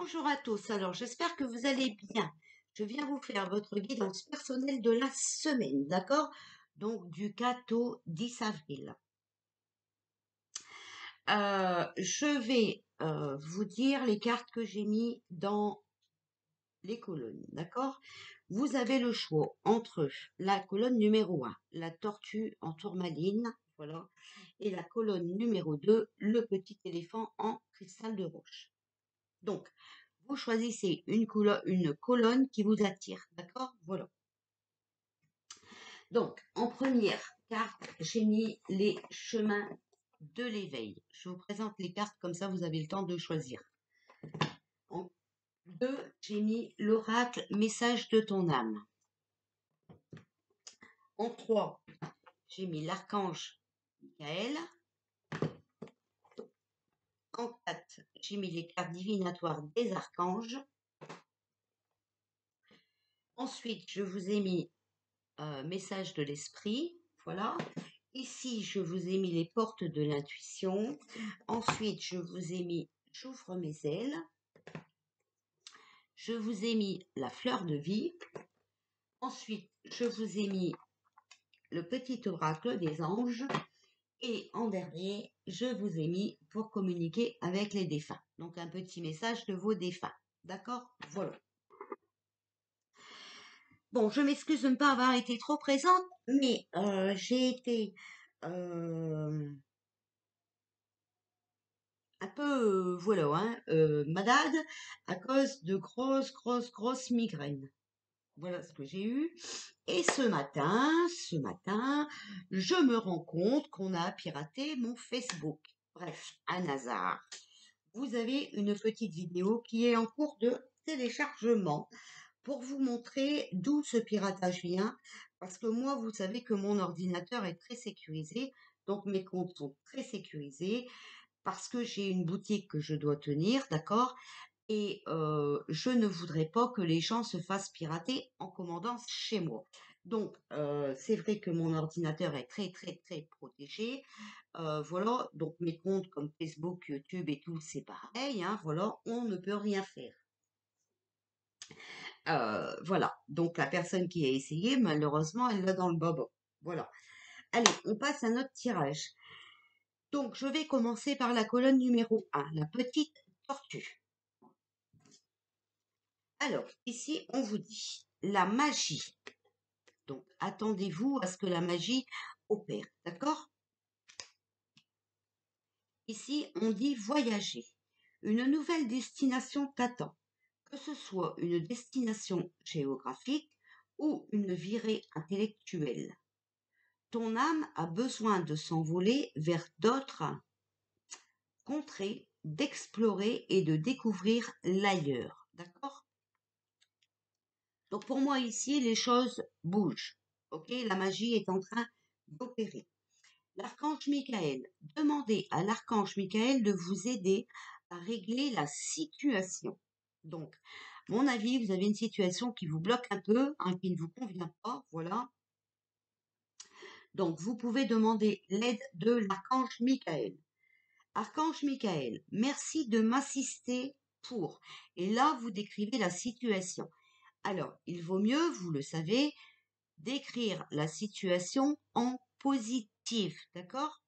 Bonjour à tous, alors j'espère que vous allez bien. Je viens vous faire votre guidance personnelle de la semaine, d'accord? Donc du 4 au 10 avril. Euh, je vais euh, vous dire les cartes que j'ai mis dans les colonnes, d'accord? Vous avez le choix entre la colonne numéro 1, la tortue en tourmaline, voilà, et la colonne numéro 2, le petit éléphant en cristal de roche. Donc, vous choisissez une, une colonne qui vous attire, d'accord? Voilà. Donc, en première carte, j'ai mis les chemins de l'éveil. Je vous présente les cartes, comme ça vous avez le temps de choisir. En deux, j'ai mis l'oracle message de ton âme. En trois, j'ai mis l'archange Michael. 4, j'ai mis les cartes divinatoires des archanges. Ensuite, je vous ai mis euh, message de l'esprit. Voilà. Ici, je vous ai mis les portes de l'intuition. Ensuite, je vous ai mis j'ouvre mes ailes. Je vous ai mis la fleur de vie. Ensuite, je vous ai mis le petit oracle des anges. Et en dernier, je vous ai mis pour communiquer avec les défunts. Donc un petit message de vos défunts. D'accord? Voilà. Bon, je m'excuse de ne pas avoir été trop présente, mais euh, j'ai été euh, un peu, voilà, hein, euh, malade à cause de grosses, grosses, grosses migraines. Voilà ce que j'ai eu. Et ce matin, ce matin, je me rends compte qu'on a piraté mon Facebook. Bref, un hasard. Vous avez une petite vidéo qui est en cours de téléchargement pour vous montrer d'où ce piratage vient. Parce que moi, vous savez que mon ordinateur est très sécurisé. Donc mes comptes sont très sécurisés parce que j'ai une boutique que je dois tenir, d'accord? Et je ne voudrais pas que les gens se fassent pirater en commandant chez moi. Donc, c'est vrai que mon ordinateur est très, très, très protégé. voilà, donc mes comptes comme Facebook, YouTube et tout, c'est pareil. Hein, voilà, on ne peut rien faire. voilà, donc la personne qui a essayé, malheureusement, elle l'a dans le bobo. Voilà. Allez, on passe à notre tirage. Donc, je vais commencer par la colonne numéro 1, la petite tortue. Alors, ici, on vous dit la magie. Donc, attendez-vous à ce que la magie opère, d'accord? Ici, on dit voyager. Une nouvelle destination t'attend, que ce soit une destination géographique ou une virée intellectuelle. Ton âme a besoin de s'envoler vers d'autres contrées, d'explorer et de découvrir l'ailleurs. D'accord? Donc pour moi ici, les choses bougent. Ok, la magie est en train d'opérer. L'archange Michael, demandez à l'archange Michael de vous aider à régler la situation. Donc, mon avis, vous avez une situation qui vous bloque un peu, hein, qui ne vous convient pas, voilà. Donc, vous pouvez demander l'aide de l'archange Michael. Archange Michael, merci de m'assister pour. Et là, vous décrivez la situation. Alors, il vaut mieux, vous le savez, décrire la situation en positif, d'accord?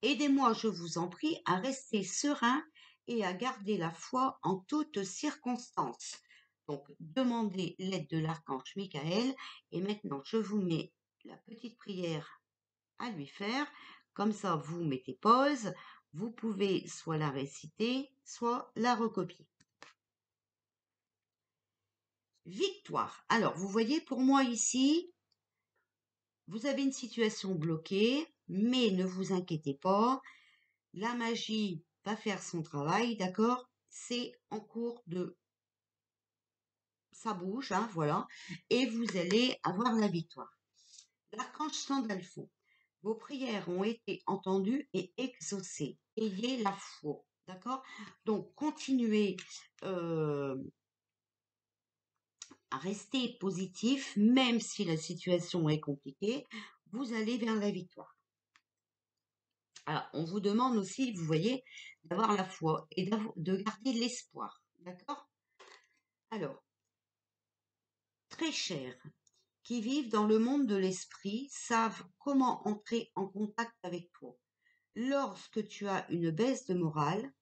Aidez-moi, je vous en prie, à rester serein et à garder la foi en toutes circonstances. Donc, demandez l'aide de l'archange Michael. Et maintenant, je vous mets la petite prière à lui faire. Comme ça, vous mettez pause. Vous pouvez soit la réciter, soit la recopier victoire. Alors, vous voyez, pour moi ici, vous avez une situation bloquée, mais ne vous inquiétez pas, la magie va faire son travail, d'accord? C'est en cours de... Ça bouge, hein, voilà, et vous allez avoir la victoire. L'archange Sandalfo, vos prières ont été entendues et exaucées. Ayez la foi, d'accord? Donc, continuez euh, à rester positif, même si la situation est compliquée, vous allez vers la victoire. Alors, on vous demande aussi, vous voyez, d'avoir la foi et de garder l'espoir. D'accord? Alors, très chers, qui vivent dans le monde de l'esprit, savent comment entrer en contact avec toi. Lorsque tu as une baisse de morale,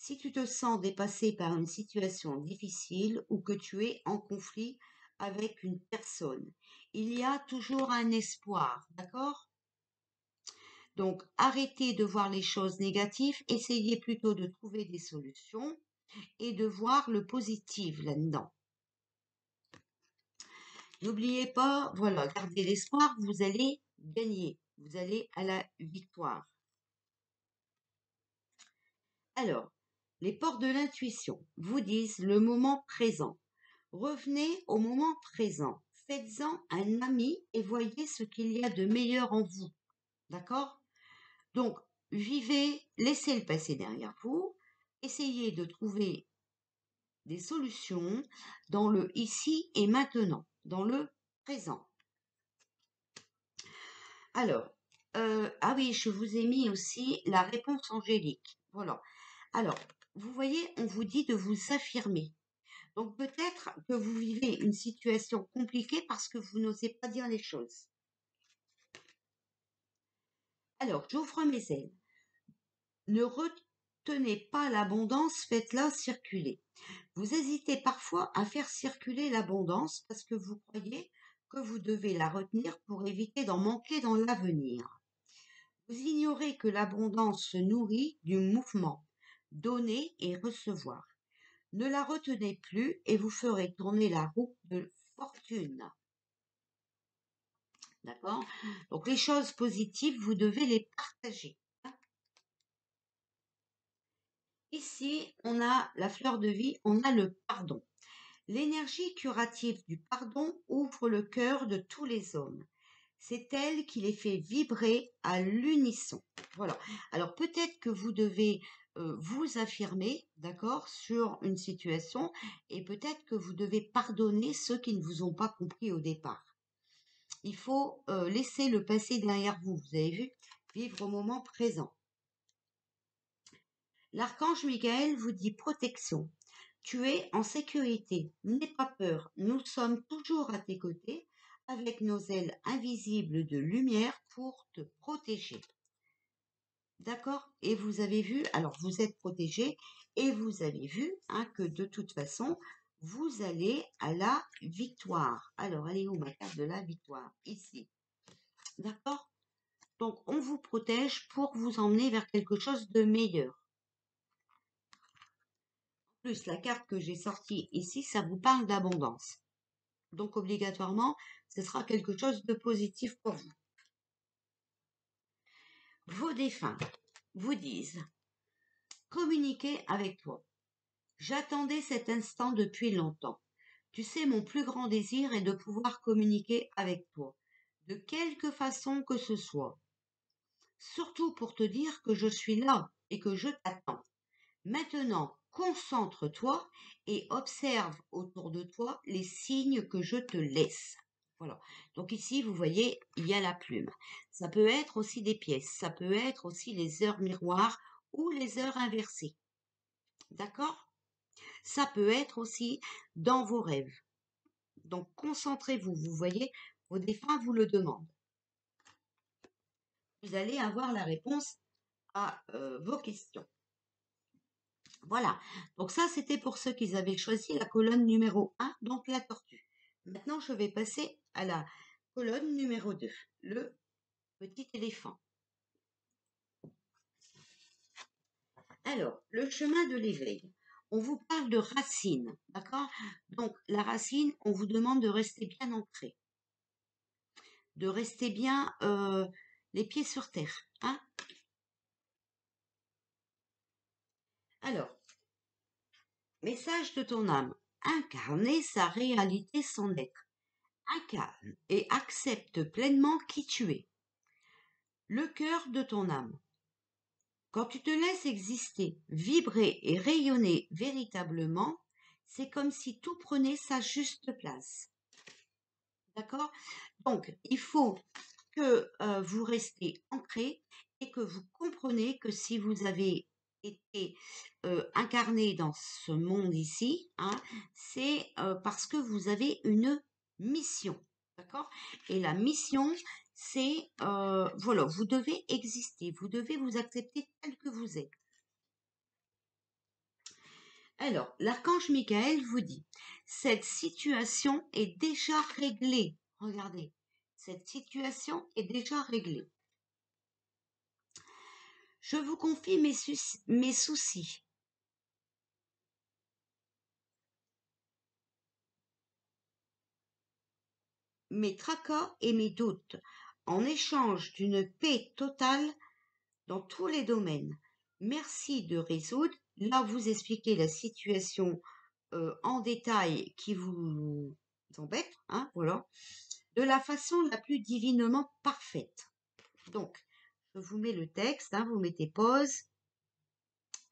si tu te sens dépassé par une situation difficile ou que tu es en conflit avec une personne, il y a toujours un espoir, d'accord? Donc arrêtez de voir les choses négatives, essayez plutôt de trouver des solutions et de voir le positif là-dedans. N'oubliez pas, voilà, gardez l'espoir, vous allez gagner, vous allez à la victoire. Alors, les portes de l'intuition vous disent le moment présent. Revenez au moment présent. Faites-en un ami et voyez ce qu'il y a de meilleur en vous. D'accord? Donc, vivez, laissez le passé derrière vous. Essayez de trouver des solutions dans le ici et maintenant, dans le présent. Alors, euh, ah oui, je vous ai mis aussi la réponse angélique. Voilà. Alors, vous voyez, on vous dit de vous affirmer. Donc peut-être que vous vivez une situation compliquée parce que vous n'osez pas dire les choses. Alors, j'ouvre mes ailes. Ne retenez pas l'abondance, faites-la circuler. Vous hésitez parfois à faire circuler l'abondance parce que vous croyez que vous devez la retenir pour éviter d'en manquer dans l'avenir. Vous ignorez que l'abondance se nourrit du mouvement, donner et recevoir. Ne la retenez plus et vous ferez tourner la roue de fortune. D'accord? Donc les choses positives, vous devez les partager. Ici, on a la fleur de vie, on a le pardon. L'énergie curative du pardon ouvre le cœur de tous les hommes. C'est elle qui les fait vibrer à l'unisson. Voilà. Alors peut-être que vous devez euh, vous affirmer, d'accord, sur une situation et peut-être que vous devez pardonner ceux qui ne vous ont pas compris au départ. Il faut euh, laisser le passé derrière vous, vous avez vu, vivre au moment présent. L'archange Michael vous dit protection. Tu es en sécurité, n'aie pas peur, nous sommes toujours à tes côtés avec nos ailes invisibles de lumière pour te protéger. D'accord? Et vous avez vu, alors vous êtes protégé et vous avez vu hein, que de toute façon, vous allez à la victoire. Alors, elle est où ma carte de la victoire? Ici. D'accord? Donc, on vous protège pour vous emmener vers quelque chose de meilleur. En plus, la carte que j'ai sortie ici, ça vous parle d'abondance. Donc, obligatoirement, ce sera quelque chose de positif pour vous. Vos défunts vous disent communiquer avec toi. J'attendais cet instant depuis longtemps. Tu sais, mon plus grand désir est de pouvoir communiquer avec toi, de quelque façon que ce soit. Surtout pour te dire que je suis là et que je t'attends. Maintenant, concentre-toi et observe autour de toi les signes que je te laisse. Voilà. Donc ici, vous voyez, il y a la plume. Ça peut être aussi des pièces. Ça peut être aussi les heures miroirs ou les heures inversées. D'accord? Ça peut être aussi dans vos rêves. Donc concentrez-vous. Vous voyez, vos défunts vous le demandent. Vous allez avoir la réponse à euh, vos questions. Voilà. Donc ça, c'était pour ceux qui avaient choisi la colonne numéro 1, donc la tortue. Maintenant, je vais passer la colonne numéro 2, le petit éléphant. Alors, le chemin de l'éveil. On vous parle de racine, d'accord? Donc, la racine, on vous demande de rester bien ancré, de rester bien euh, les pieds sur terre. Hein? Alors, message de ton âme. Incarner sa réalité, son être incarne et accepte pleinement qui tu es, le cœur de ton âme. Quand tu te laisses exister, vibrer et rayonner véritablement, c'est comme si tout prenait sa juste place. D'accord? Donc, il faut que euh, vous restez ancré et que vous compreniez comprenez que si vous avez été incarné dans ce monde ici, hein, c'est parce que vous avez une mission. D'accord? Et la mission, c'est, voilà, vous devez exister, vous devez vous accepter tel que vous êtes. Alors, l'archange Michael vous dit, cette situation est déjà réglée. Regardez, cette situation est déjà réglée. Je vous confie mes, mes soucis. Mes tracas et mes doutes, en échange d'une paix totale dans tous les domaines. Merci de résoudre. Là, vous expliquez la situation euh, en détail qui vous embête, hein, voilà, de la façon la plus divinement parfaite. Donc, je vous mets le texte, hein, vous mettez pause,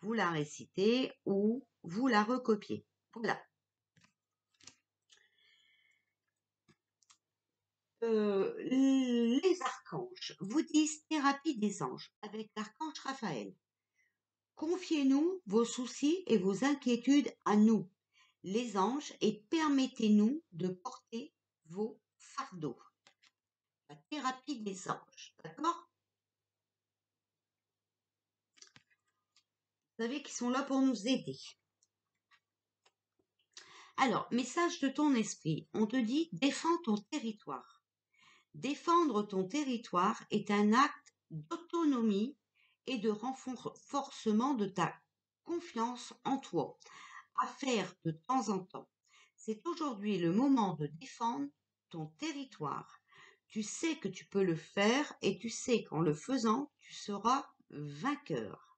vous la récitez ou vous la recopiez. Voilà. Euh, les archanges vous disent thérapie des anges avec l'archange Raphaël. Confiez-nous vos soucis et vos inquiétudes à nous, les anges, et permettez-nous de porter vos fardeaux. La thérapie des anges, d'accord? Vous savez qu'ils sont là pour nous aider. Alors, message de ton esprit. On te dit défends ton territoire. Défendre ton territoire est un acte d'autonomie et de renforcement de ta confiance en toi à faire de temps en temps. C'est aujourd'hui le moment de défendre ton territoire. Tu sais que tu peux le faire et tu sais qu'en le faisant, tu seras vainqueur.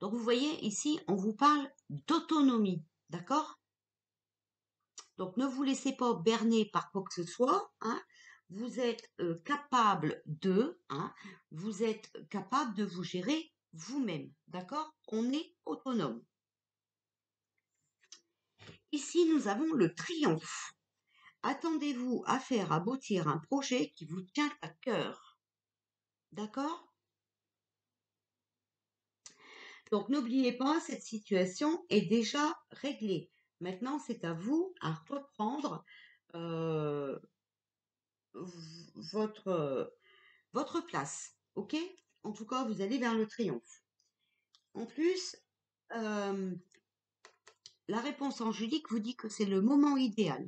Donc vous voyez ici, on vous parle d'autonomie, d'accord? Donc ne vous laissez pas berner par quoi que ce soit. Hein vous êtes euh, capable de, hein, vous êtes capable de vous gérer vous-même, d'accord? On est autonome. Ici, nous avons le triomphe. Attendez-vous à faire aboutir un projet qui vous tient à cœur. D'accord? Donc n'oubliez pas, cette situation est déjà réglée. Maintenant, c'est à vous à reprendre euh, votre, votre place. OK? En tout cas, vous allez vers le triomphe. En plus, euh, la réponse angélique vous dit que c'est le moment idéal.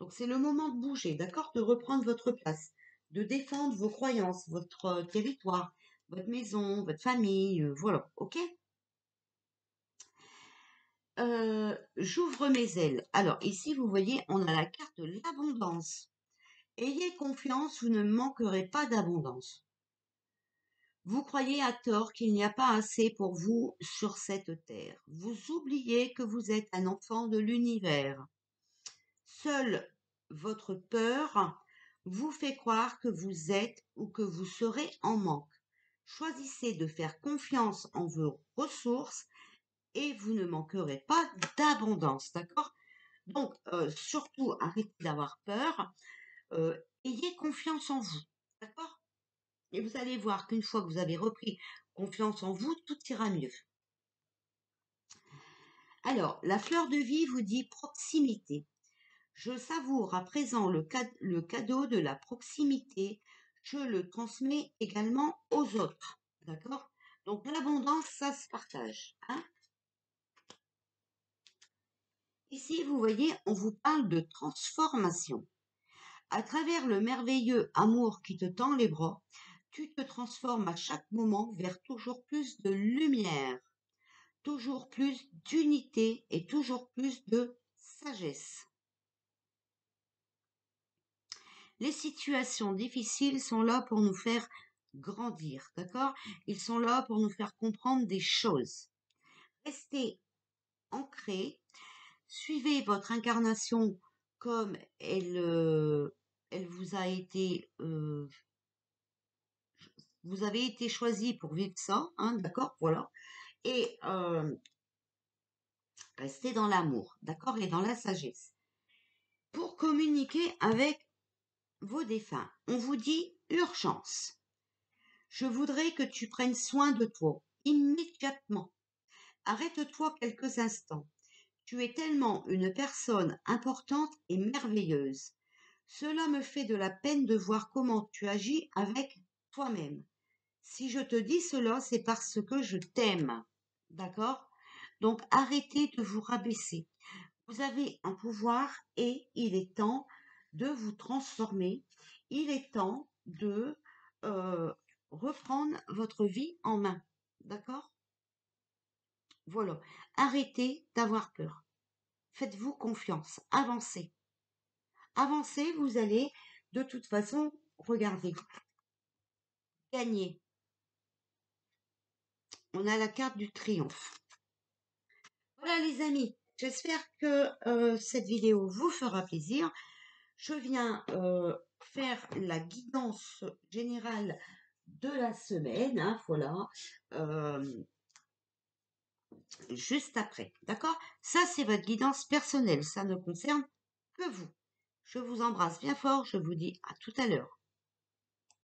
Donc c'est le moment de bouger, d'accord? De reprendre votre place, de défendre vos croyances, votre territoire, votre maison, votre famille, euh, voilà, ok? Euh, J'ouvre mes ailes. Alors ici, vous voyez, on a la carte de l'abondance. Ayez confiance, vous ne manquerez pas d'abondance. Vous croyez à tort qu'il n'y a pas assez pour vous sur cette terre. Vous oubliez que vous êtes un enfant de l'univers. Seule votre peur vous fait croire que vous êtes ou que vous serez en manque. Choisissez de faire confiance en vos ressources et vous ne manquerez pas d'abondance, d'accord? Donc, euh, surtout, arrêtez d'avoir peur, euh, ayez confiance en vous, d'accord? Et vous allez voir qu'une fois que vous avez repris confiance en vous, tout ira mieux. Alors, la fleur de vie vous dit proximité. Je savoure à présent le, cadeau de la proximité je le transmets également aux autres. D'accord? Donc l'abondance, ça se partage. Hein? Ici, vous voyez, on vous parle de transformation. À travers le merveilleux amour qui te tend les bras, tu te transformes à chaque moment vers toujours plus de lumière, toujours plus d'unité et toujours plus de sagesse. Les situations difficiles sont là pour nous faire grandir, d'accord? Ils sont là pour nous faire comprendre des choses. Restez ancrés, suivez votre incarnation comme elle, euh, vous a été, euh, vous avez été choisi pour vivre ça, hein, d'accord Voilà. Et euh, restez dans l'amour, d'accord Et dans la sagesse. Pour communiquer avec vos défunts. On vous dit urgence. Je voudrais que tu prennes soin de toi immédiatement. Arrête-toi quelques instants. Tu es tellement une personne importante et merveilleuse. Cela me fait de la peine de voir comment tu agis avec toi-même. Si je te dis cela, c'est parce que je t'aime. D'accord? Donc arrêtez de vous rabaisser. Vous avez un pouvoir et il est temps de vous transformer. Il est temps de euh, reprendre votre vie en main. D'accord? Voilà. Arrêtez d'avoir peur. Faites-vous confiance. Avancez. Avancez, vous allez de toute façon, regardez, gagner. On a la carte du triomphe. Voilà les amis, j'espère que euh, cette vidéo vous fera plaisir. Je viens euh, faire la guidance générale de la semaine, hein, voilà, euh, juste après, d'accord? Ça, c'est votre guidance personnelle, ça ne concerne que vous. Je vous embrasse bien fort, je vous dis à tout à l'heure.